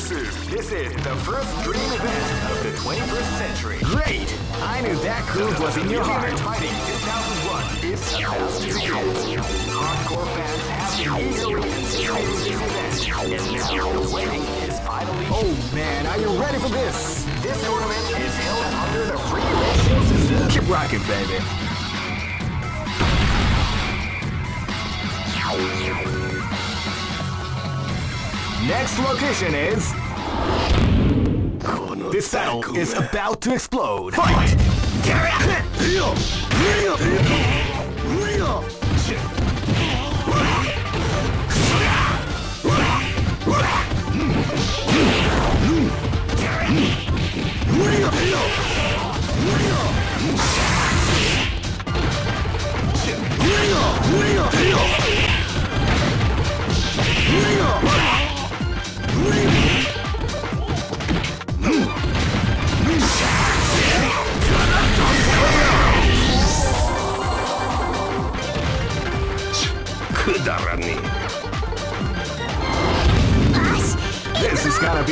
This is this is the first dream event of the 21st century. Great! I knew that groove was in your heart. Fighting 2001 is about to begin. Hardcore fans have been eagerly anticipating this event, and now the waiting is finally. Oh man, are you ready for this? This tournament is held under the free ratio system. Keep rocking, baby. Next location is. This battle is about to explode. Fight! This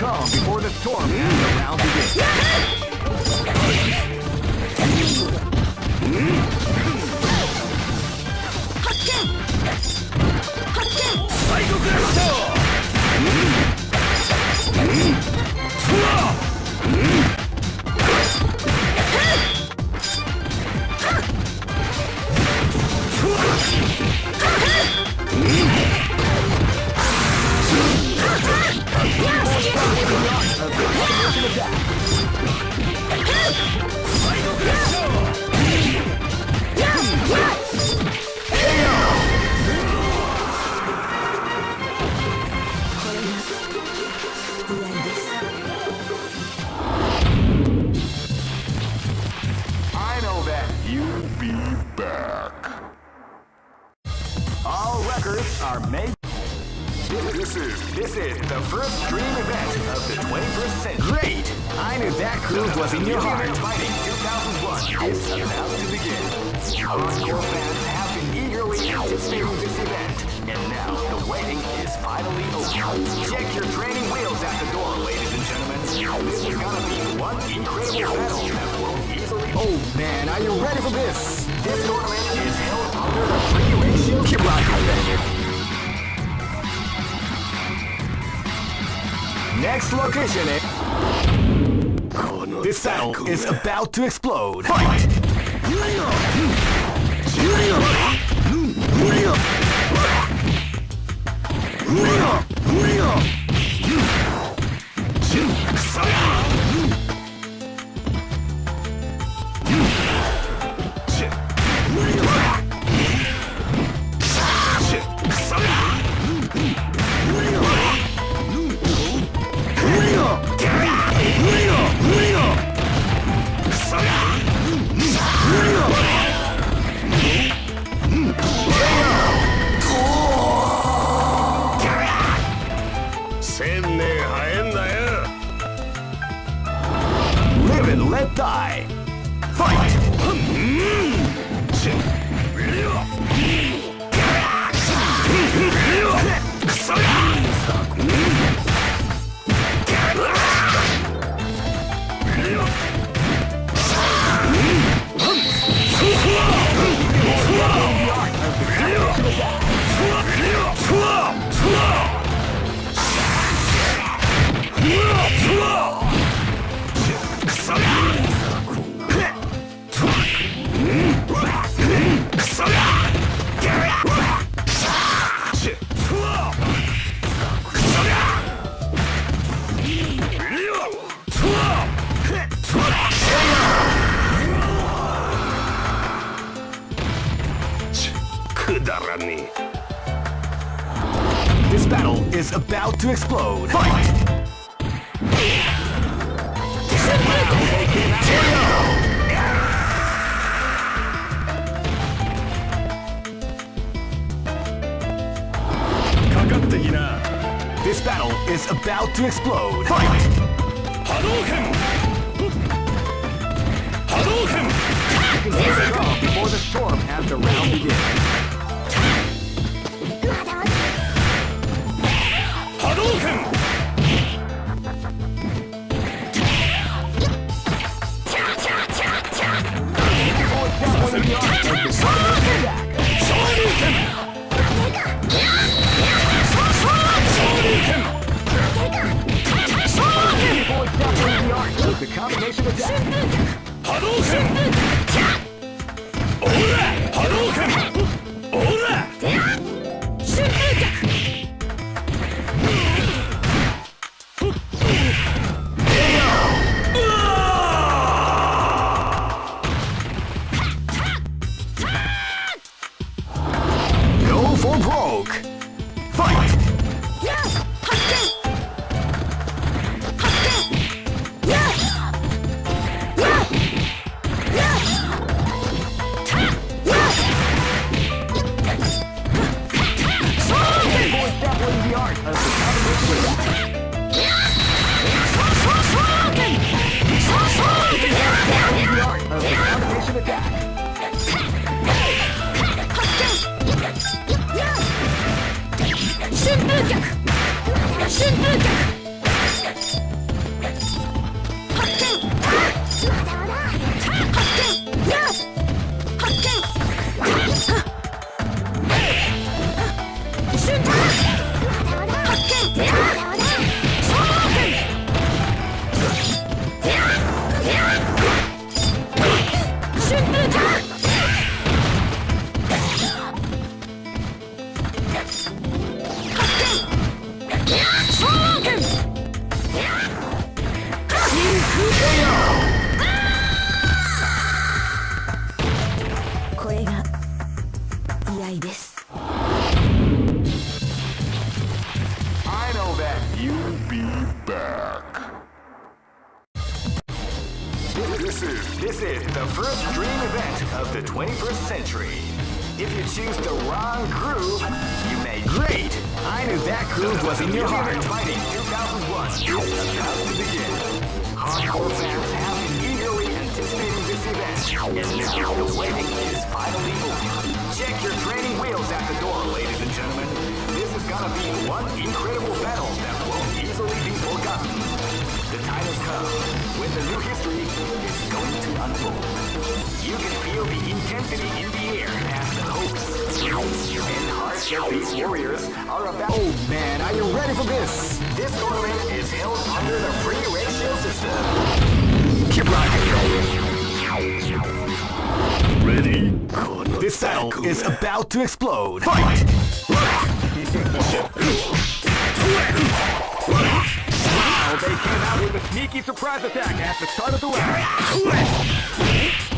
Calm before the storm as the round begins. Check your training wheels at the door, ladies and gentlemen. This is gonna be one incredible battle that will easily. Oh man, are you ready for this? This tournament is held under the free ratio. Keep rocking, baby. Next location is. This battle is about to explode. Fight! 千 This battle is about to explode. Fight! Hadouken! Hadouken! You can stay strong before the storm as the round begins. Hadouken! Shoryuken! The combination attack. Hadouken! 客 I know that you'll be back. This is this is the first dream event of the 21st century. If you choose the wrong groove, you may great. I knew that groove was in your heart. Fighting 2001 is about to begin. Hardcore fans event, and now the wedding is finally over. Check your training wheels at the door, ladies and gentlemen. This is gonna be one incredible battle that won't easily be forgotten. The time has come when the new history is going to unfold. You can feel the intensity in the air as the hopes, dreams, and hearts of these warriors are about. Oh man, are you ready for this? This tournament is held under the free ratio system. Keep rocking. Ready? This battle is about to explode. Fight! Wow, they came out with a sneaky surprise attack at the start of the round.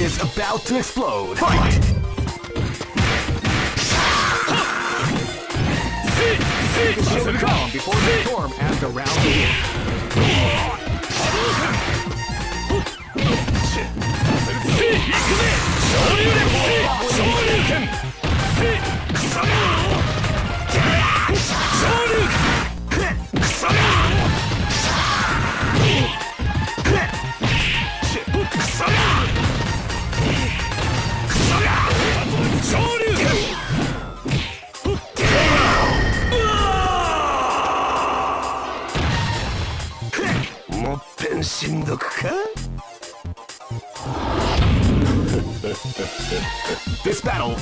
is about to explode. Fight! Before the storm as the round begins.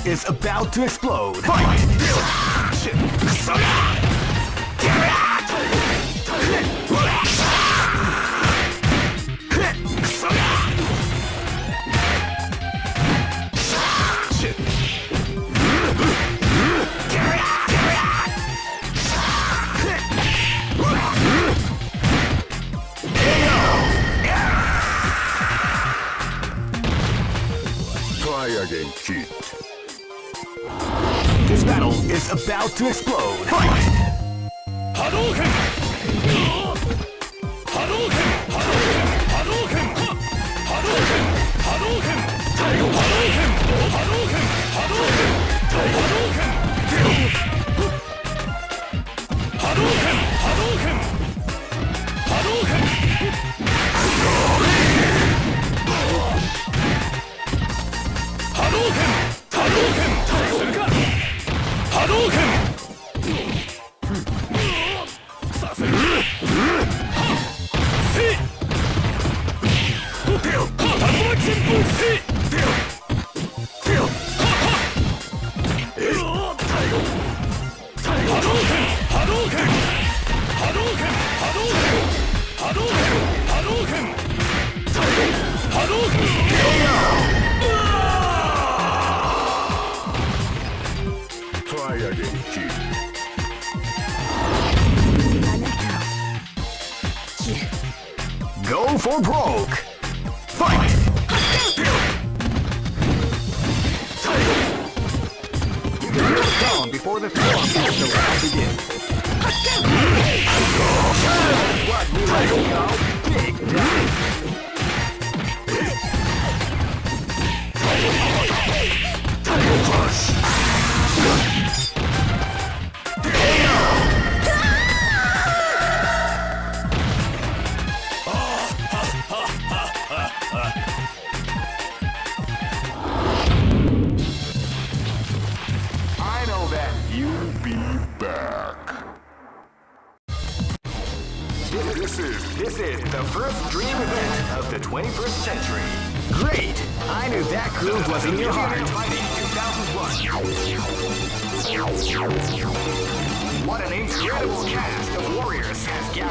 is about to explode. Fight! Try again, kid is about to explode. Fight! Hadouken!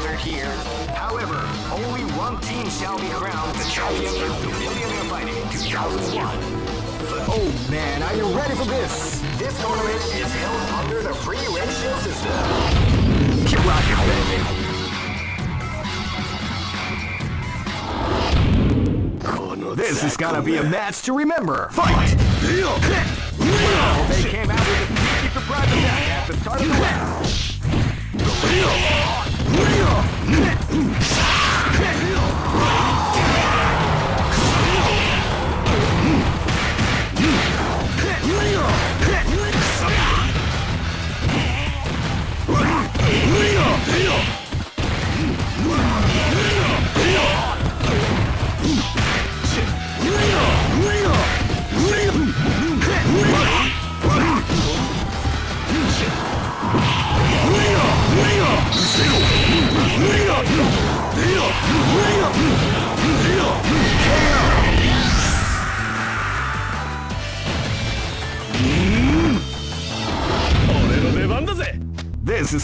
winner here. However, only one team shall be crowned the champion of the Millionaire Fighting 2001. But oh man, are you ready for this? This tournament is held under the free ratio system. Keep rocking, baby. This is gonna be a match to remember. Fight! They came out with a surprise attack at the start of the match. 無理よ。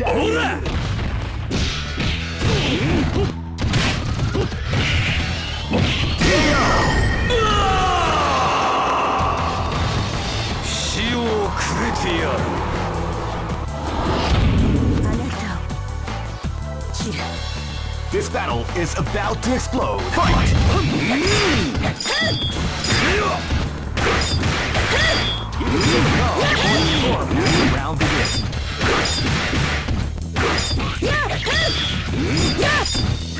attack. This battle is about to explode. Fight! Fight. Round the Yes!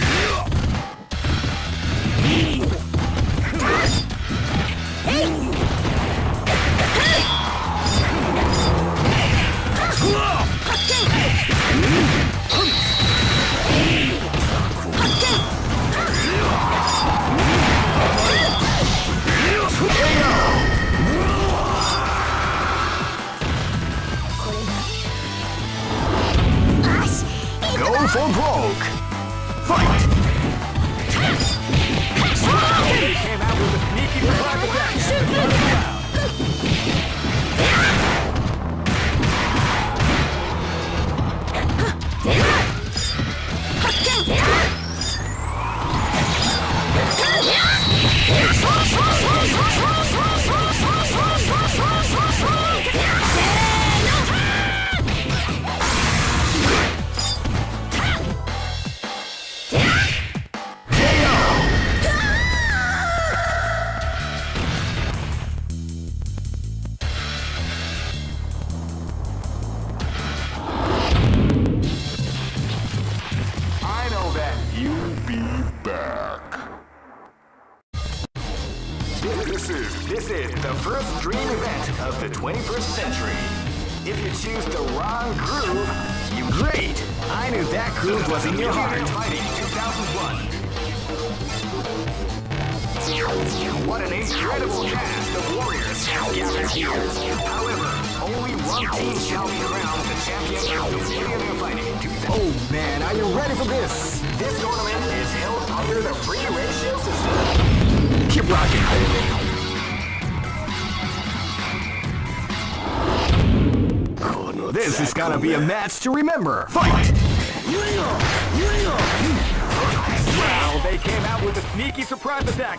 2001. What an incredible cast of warriors gathered here. However, only one team shall be the champion of the Fighting Oh man, are you ready for this? This tournament is held under the free ratio system. Keep rocking, baby. This is gonna be a match to remember. Fight! Wow, they came out with a sneaky surprise attack.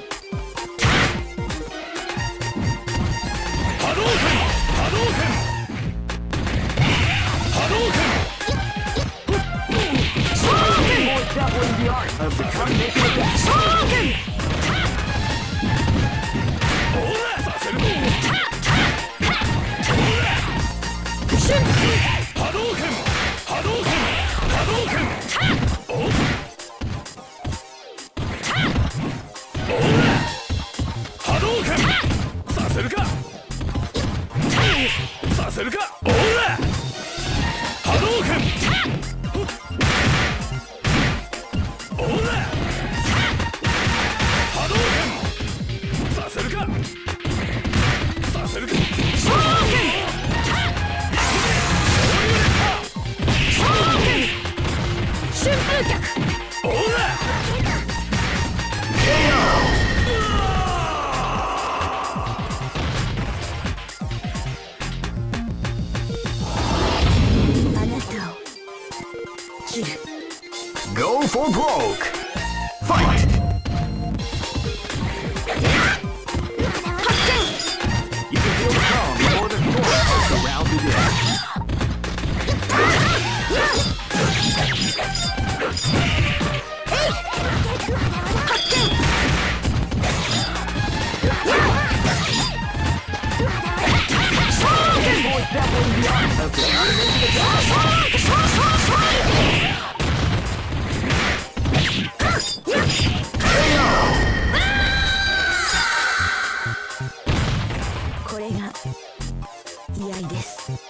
mastering the art of the combination of that. Shoryuken! Tap! Tap! Tap! Tap! or broke. り合です。